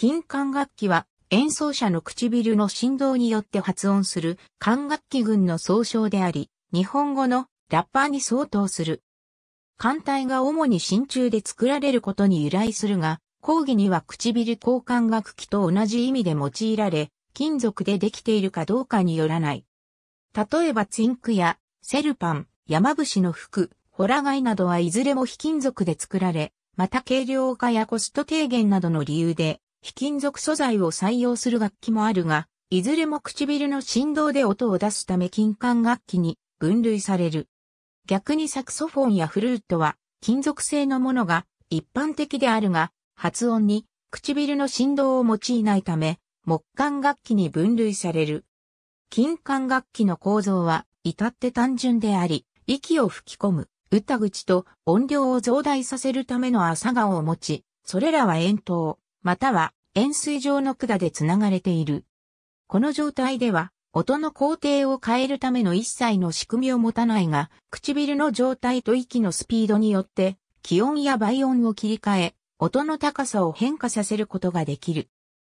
金管楽器は演奏者の唇の振動によって発音する管楽器群の総称であり、日本語のラッパーに相当する。艦体が主に真鍮で作られることに由来するが、講義には唇交換楽器と同じ意味で用いられ、金属でできているかどうかによらない。例えばツインクやセルパン、山伏の服、ホラガイなどはいずれも非金属で作られ、また軽量化やコスト低減などの理由で、非金属素材を採用する楽器もあるが、いずれも唇の振動で音を出すため金管楽器に分類される。逆にサクソフォンやフルートは金属製のものが一般的であるが、発音に唇の振動を用いないため、木管楽器に分類される。金管楽器の構造は至って単純であり、息を吹き込む、歌口と音量を増大させるための朝顔を持ち、それらは円筒、または円錐状の管で繋がれている。この状態では、音の工程を変えるための一切の仕組みを持たないが、唇の状態と息のスピードによって、気温や倍音を切り替え、音の高さを変化させることができる。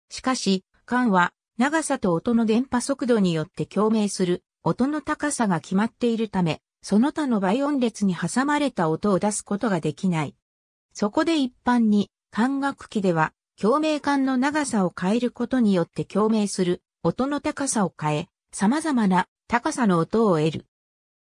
しかし、管は長さと音の電波速度によって共鳴する音の高さが決まっているため、その他の倍音列に挟まれた音を出すことができない。そこで一般に管楽器では共鳴管の長さを変えることによって共鳴する音の高さを変え、様々な高さの音を得る。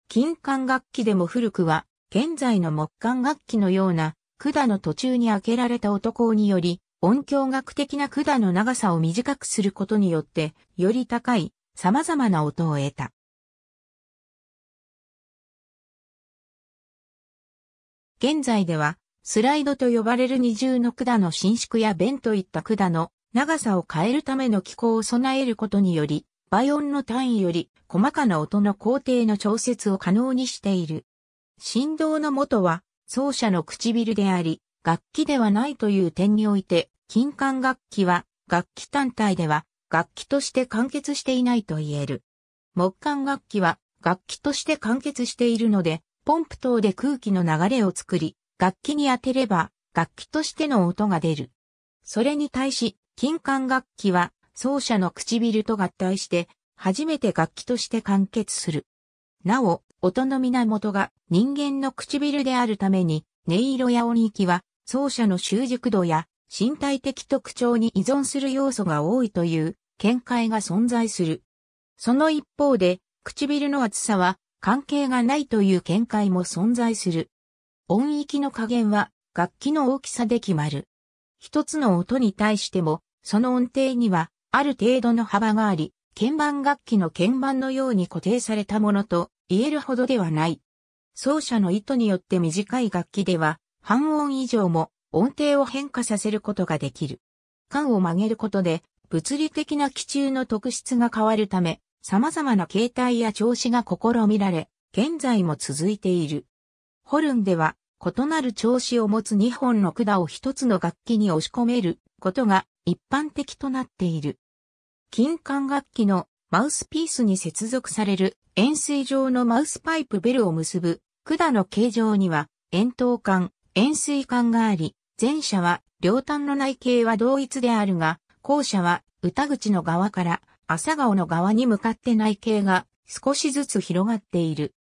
金管楽器でも古くは、現在の木管楽器のような管の途中に開けられた音高により、音響学的な管の長さを短くすることによって、より高い様々な音を得た。現在では、スライドと呼ばれる二重の管の伸縮や弁といった管の長さを変えるための機構を備えることにより、倍音の単位より細かな音の工程の調節を可能にしている。振動の元は奏者の唇であり、楽器ではないという点において、金管楽器は楽器単体では楽器として完結していないと言える。木管楽器は楽器として完結しているので、ポンプ等で空気の流れを作り、楽器に当てれば楽器としての音が出る。それに対し、金管楽器は奏者の唇と合体して初めて楽器として完結する。なお、音の源が人間の唇であるために、音色や音域は奏者の習熟度や身体的特徴に依存する要素が多いという見解が存在する。その一方で、唇の厚さは関係がないという見解も存在する。音域の加減は楽器の大きさで決まる。一つの音に対しても、その音程にはある程度の幅があり、鍵盤楽器の鍵盤のように固定されたものと言えるほどではない。奏者の意図によって短い楽器では、半音以上も音程を変化させることができる。管を曲げることで、物理的な気中の特質が変わるため、様々な形態や調子が試みられ、現在も続いている。ホルンでは、異なる調子を持つ2本の管を一つの楽器に押し込めることが一般的となっている。金管楽器のマウスピースに接続される円錐状のマウスパイプベルを結ぶ管の形状には円筒管、円錐管があり、前者は両端の内径は同一であるが、後者は歌口の側から朝顔の側に向かって内径が少しずつ広がっている。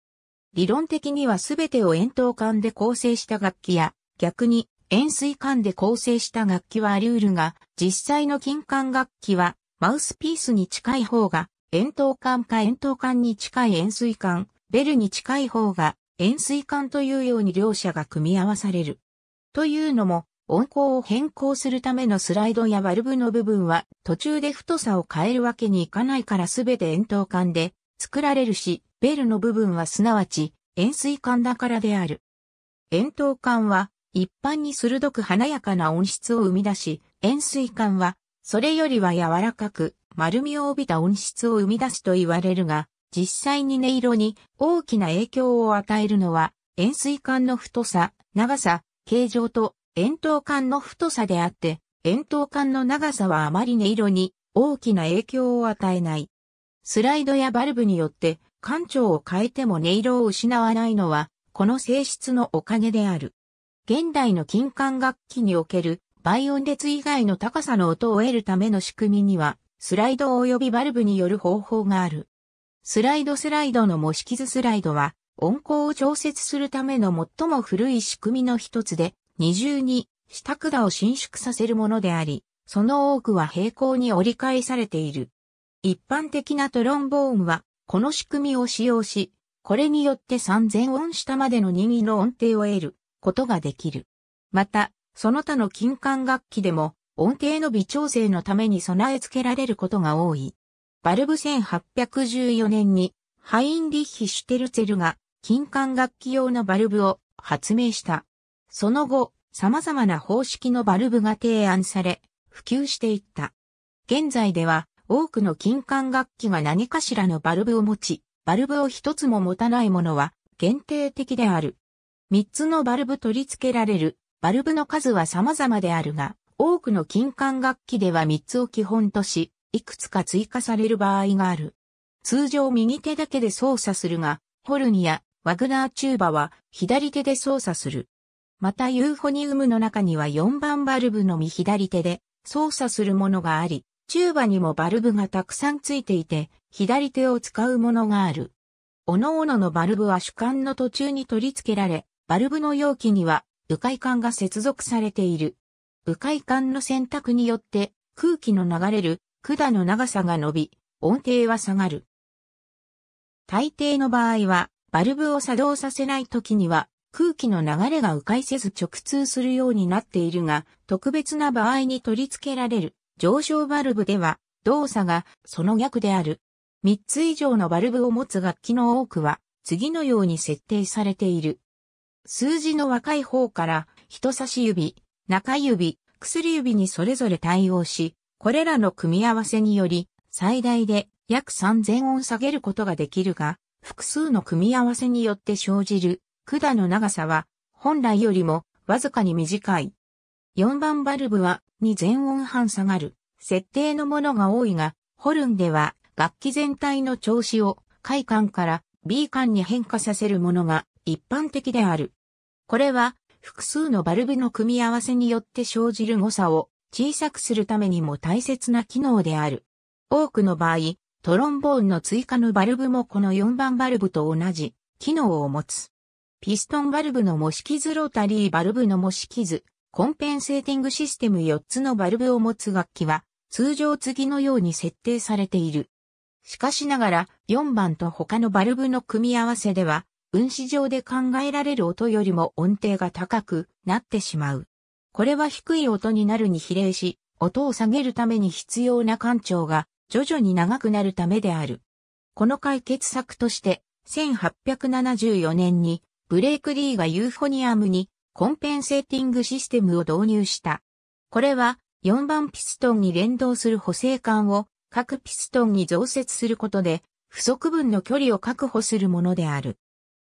理論的にはすべてを円筒管で構成した楽器や、逆に円錐管で構成した楽器はあり得るが、実際の金管楽器はマウスピースに近い方が円筒管か円筒管に近い円錐管、ベルに近い方が円錐管というように両者が組み合わされる。というのも、音高を変更するためのスライドやバルブの部分は途中で太さを変えるわけにいかないからすべて円筒管で作られるし、ベルの部分はすなわち円錐管だからである。円筒管は一般に鋭く華やかな音質を生み出し、円錐管はそれよりは柔らかく丸みを帯びた音質を生み出すと言われるが、実際に音色に大きな影響を与えるのは、円錐管の太さ、長さ、形状と円筒管の太さであって、円筒管の長さはあまり音色に大きな影響を与えない。スライドやバルブによって管長を変えても音色を失わないのは、この性質のおかげである。現代の金管楽器における倍音列以外の高さの音を得るための仕組みには、スライド及びバルブによる方法がある。スライドスライドの模式図スライドは、音高を調節するための最も古い仕組みの一つで、二重に下管を伸縮させるものであり、その多くは平行に折り返されている。一般的なトロンボーンは、この仕組みを使用し、これによって3000音下までの任意の音程を得ることができる。また、その他の金管楽器でも音程の微調整のために備え付けられることが多い。バルブ1814年にハインリッヒ・シュテルツェルが金管楽器用のバルブを発明した。その後、様々な方式のバルブが提案され、普及していった。現在では多くの金管楽器が何かしらのバルブを持ち、バルブを一つも持たないものは限定的である。三つのバルブ取り付けられるバルブの数は様々であるが、多くの金管楽器では3つを基本とし、いくつか追加される場合がある。通常右手だけで操作するが、ホルンやワグナーチューバは左手で操作する。またユーフォニウムの中には4番バルブのみ左手で操作するものがあり、チューバにもバルブがたくさんついていて、左手を使うものがある。各々のバルブは主管の途中に取り付けられ、バルブの容器には迂回管が接続されている。迂回管の選択によって空気の流れる管の長さが伸び、音程は下がる。大抵の場合は、バルブを作動させない時には、空気の流れが迂回せず直通するようになっているが、特別な場合に取り付けられる上昇バルブでは、動作がその逆である。3つ以上のバルブを持つ楽器の多くは、次のように設定されている。数字の若い方から人差し指、中指、薬指にそれぞれ対応し、これらの組み合わせにより最大で約3000音下げることができるが、複数の組み合わせによって生じる管の長さは本来よりもわずかに短い。4番バルブは2全音半下がる設定のものが多いが、ホルンでは楽器全体の調子を快感から B 管に変化させるものが一般的である。これは複数のバルブの組み合わせによって生じる誤差を小さくするためにも大切な機能である。多くの場合、トロンボーンの追加のバルブもこの4番バルブと同じ機能を持つ。ピストンバルブの模式図ロータリーバルブの模式図、コンペンセーティングシステム4つのバルブを持つ楽器は通常次のように設定されている。しかしながら4番と他のバルブの組み合わせでは運指上で考えられる音よりも音程が高くなってしまう。これは低い音になるに比例し、音を下げるために必要な干潮が徐々に長くなるためである。この解決策として、1874年にブレイクリーがユーフォニアムにコンペンセーティングシステムを導入した。これは4番ピストンに連動する補正管を各ピストンに増設することで不足分の距離を確保するものである。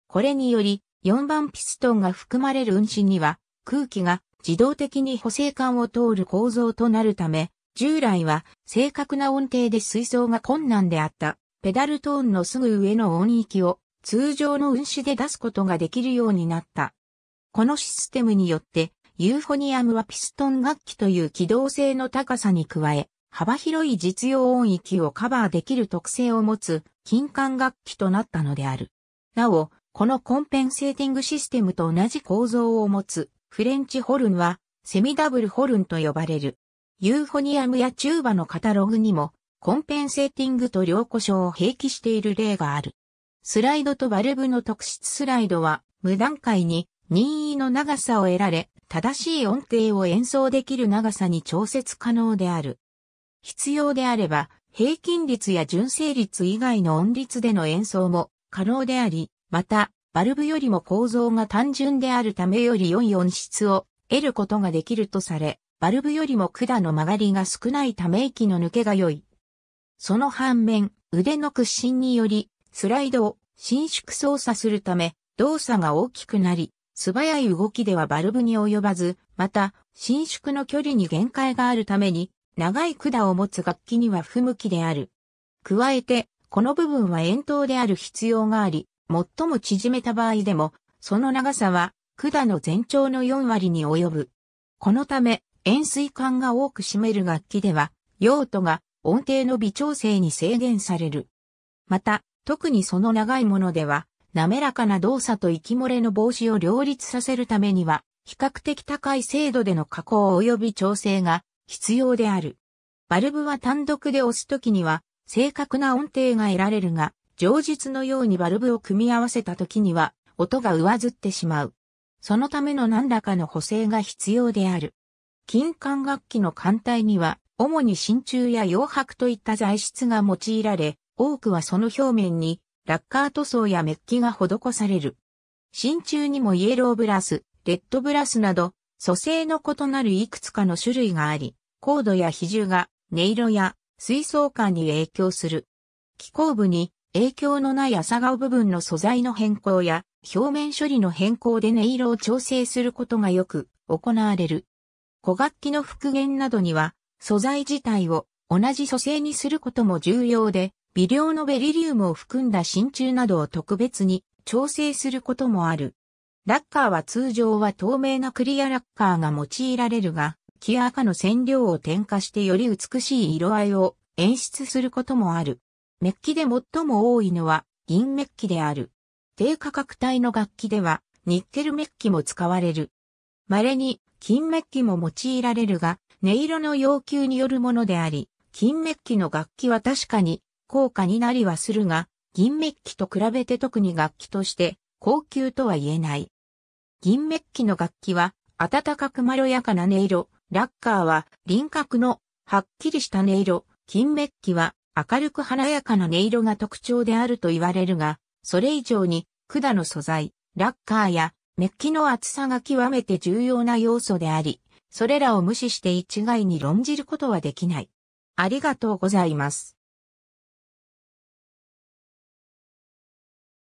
これにより、4番ピストンが含まれる運針には、空気が自動的に補正管を通る構造となるため、従来は正確な音程で吹奏が困難であった、ペダルトーンのすぐ上の音域を通常の運指で出すことができるようになった。このシステムによって、ユーフォニアムはピストン楽器という機動性の高さに加え、幅広い実用音域をカバーできる特性を持つ金管楽器となったのである。なお、このコンペンセーティングシステムと同じ構造を持つフレンチホルンはセミダブルホルンと呼ばれる。ユーフォニアムやチューバのカタログにもコンペンセーティングと両呼称を併記している例がある。スライドとバルブの特質スライドは無段階に任意の長さを得られ、正しい音程を演奏できる長さに調節可能である。必要であれば、平均率や純正率以外の音率での演奏も可能であり、また、バルブよりも構造が単純であるためより良い音質を得ることができるとされ、バルブよりも管の曲がりが少ないため息の抜けが良い。その反面、腕の屈伸により、スライドを伸縮操作するため、動作が大きくなり、素早い動きではバルブに及ばず、また、伸縮の距離に限界があるために、長い管を持つ楽器には不向きである。加えて、この部分は円筒である必要があり、最も縮めた場合でも、その長さは管の全長の4割に及ぶ。このため、円錐管が多く占める楽器では、用途が音程の微調整に制限される。また、特にその長いものでは、滑らかな動作と息漏れの防止を両立させるためには、比較的高い精度での加工及び調整が必要である。バルブは単独で押すときには正確な音程が得られるが、上述のようにバルブを組み合わせたときには音が上ずってしまう。そのための何らかの補正が必要である。金管楽器の艦隊には、主に真鍮や洋白といった材質が用いられ、多くはその表面にラッカー塗装やメッキが施される。真鍮にもイエローブラス、レッドブラスなど、組成の異なるいくつかの種類があり、コードや比重が音色や水槽感に影響する。気候部に影響のない朝顔部分の素材の変更や表面処理の変更で音色を調整することがよく行われる。古楽器の復元などには素材自体を同じ組成にすることも重要で、微量のベリリウムを含んだ真鍮などを特別に調整することもある。ラッカーは通常は透明なクリアラッカーが用いられるが、木や赤の染料を添加してより美しい色合いを演出することもある。メッキで最も多いのは銀メッキである。低価格帯の楽器ではニッケルメッキも使われる。稀に金メッキも用いられるが、音色の要求によるものであり、金メッキの楽器は確かに高価になりはするが、銀メッキと比べて特に楽器として高級とは言えない。銀メッキの楽器は、暖かくまろやかな音色、ラッカーは輪郭のはっきりした音色、金メッキは明るく華やかな音色が特徴であると言われるが、それ以上に管の素材、ラッカーやメッキの厚さが極めて重要な要素であり、それらを無視して一概に論じることはできない。ありがとうございます。